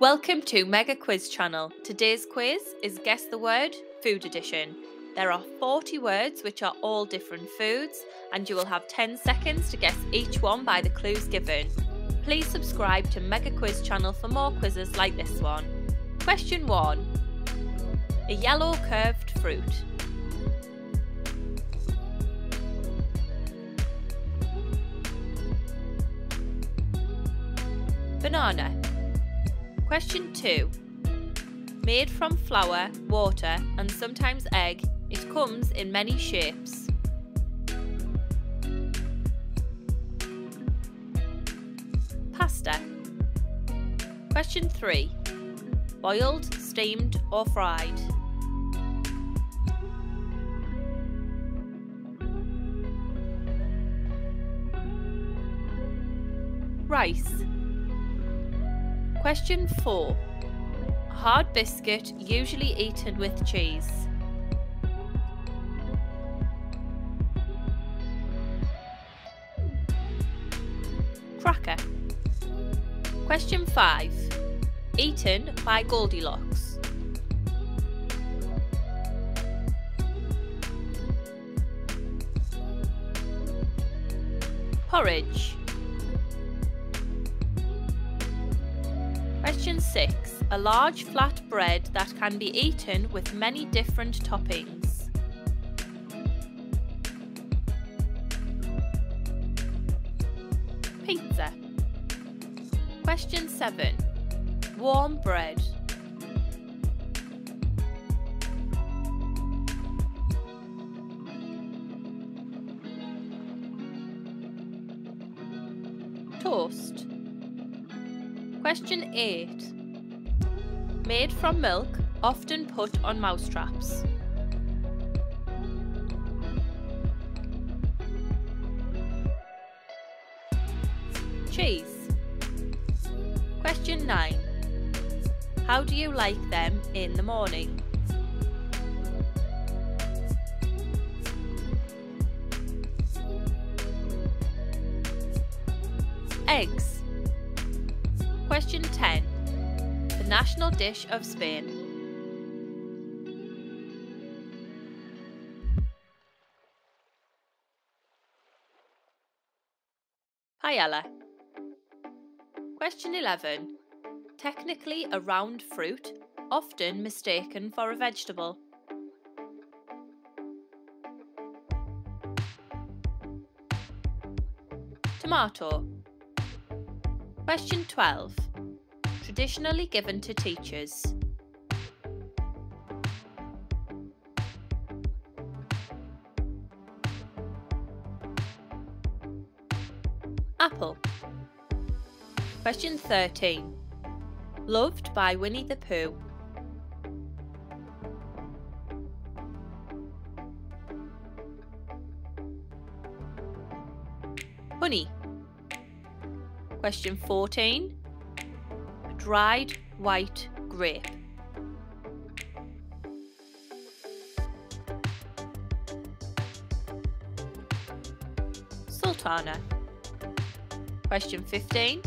Welcome to Mega Quiz Channel. Today's quiz is Guess the Word Food Edition. There are 40 words which are all different foods, and you will have 10 seconds to guess each one by the clues given. Please subscribe to Mega Quiz Channel for more quizzes like this one. Question 1 A yellow curved fruit. Banana. Question 2. Made from flour, water, and sometimes egg, it comes in many shapes. Pasta. Question 3. Boiled, steamed, or fried? Rice. Question 4. Hard biscuit usually eaten with cheese. Cracker. Question 5. Eaten by Goldilocks. Porridge. 6. A large flat bread that can be eaten with many different toppings. Pizza. Question 7. Warm bread. Toast. Question 8. Made from milk, often put on mousetraps. Cheese. Question 9. How do you like them in the morning? Eggs. Question 10. The national dish of Spain. Paella. Question 11. Technically a round fruit, often mistaken for a vegetable. Tomato. Question 12. Traditionally given to teachers. Apple. Question 13. Loved by Winnie the Pooh. Honey. Question 14. Dried white grape. Sultana. Question 15.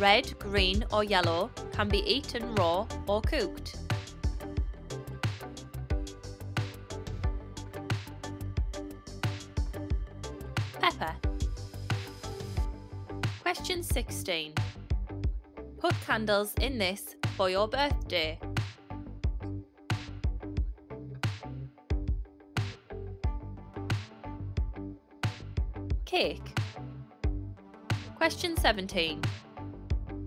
Red, green or yellow can be eaten raw or cooked. Pepper. Question 16. Put candles in this for your birthday. Cake. Question 17.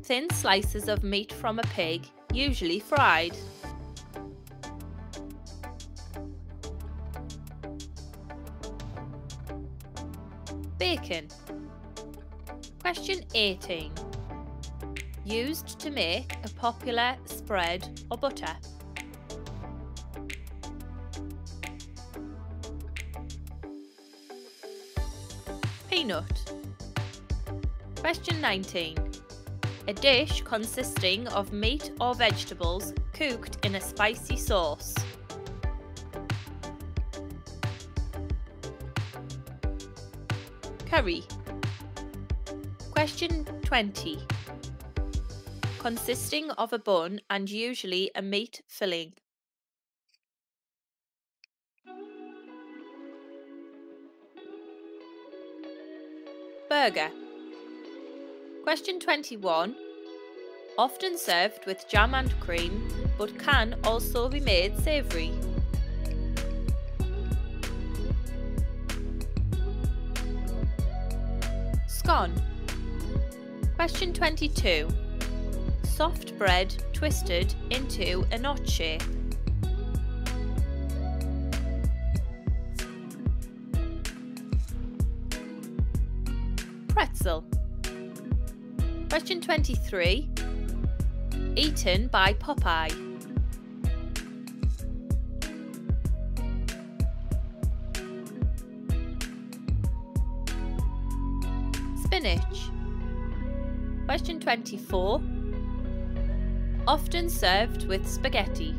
Thin slices of meat from a pig, usually fried. Bacon. Question 18. Used to make a popular spread or butter. Peanut. Question 19. A dish consisting of meat or vegetables cooked in a spicy sauce. Curry. Question 20. Consisting of a bun and usually a meat filling. Burger. Question 21. Often served with jam and cream, but can also be made savoury. Scone. Question 22. Soft bread twisted into a knot shape. Pretzel. Question 23. Eaten by Popeye. Spinach. Question 24. Often served with spaghetti.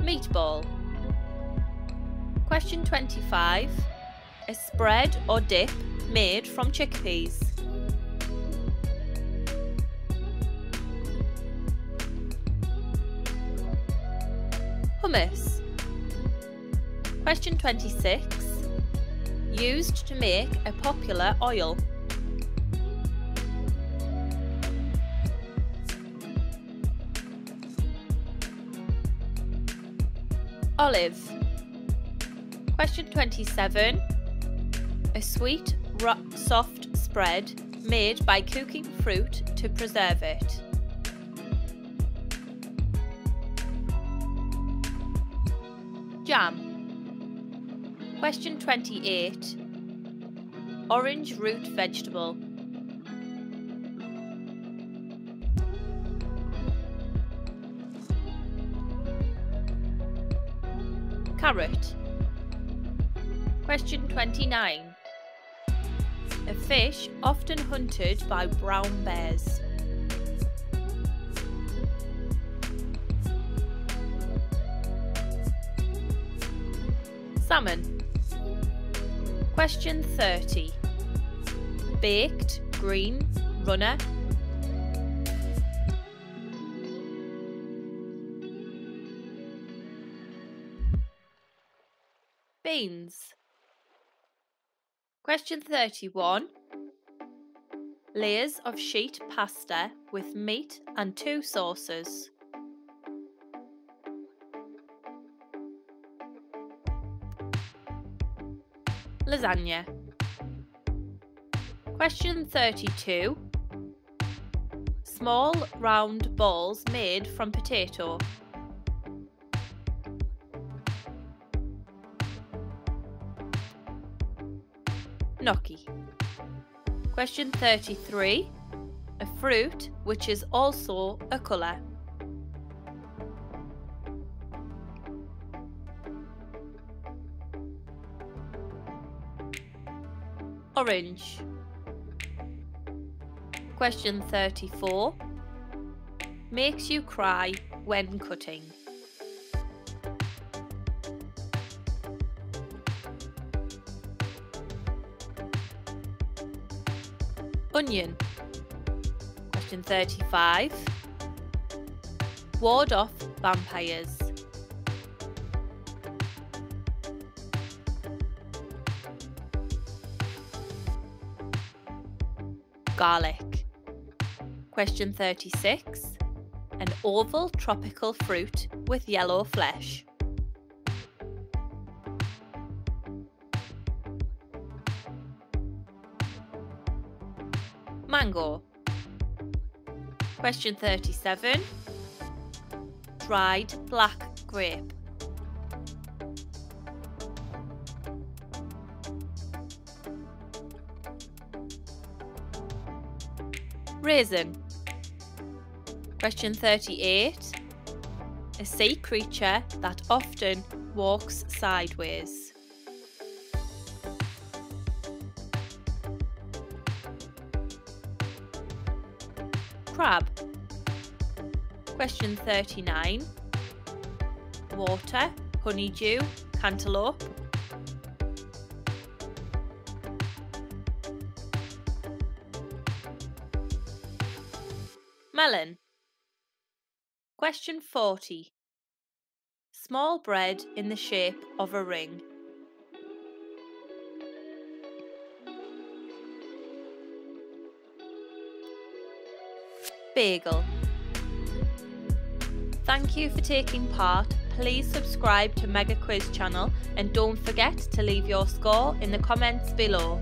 Meatball. Question 25. A spread or dip made from chickpeas. Hummus. Question 26. Used to make a popular oil. Olive. Question 27. A sweet, soft spread made by cooking fruit to preserve it. Jam. Question 28. Orange root vegetable. Carrot. Question 29. A fish often hunted by brown bears. Salmon. Question 30. Baked, green, runner. Beans. Question 31. Layers of sheet pasta with meat and two sauces. Lasagna. Question 32. Small round balls made from potato. Gnocchi. Question 33. A fruit which is also a colour. Orange. Question 34. Makes you cry when cutting. Onion. Question 35. Ward off vampires. Garlic. Question 36. An oval tropical fruit with yellow flesh. Mango. Question 37. Dried black grape. Raisin. Question 38. A sea creature that often walks sideways. Crab. Question 39. Water, honeydew, cantaloupe. Melon. Question 40. Small bread in the shape of a ring. Bagel. Thank you for taking part. Please subscribe to Mega Quiz channel and don't forget to leave your score in the comments below.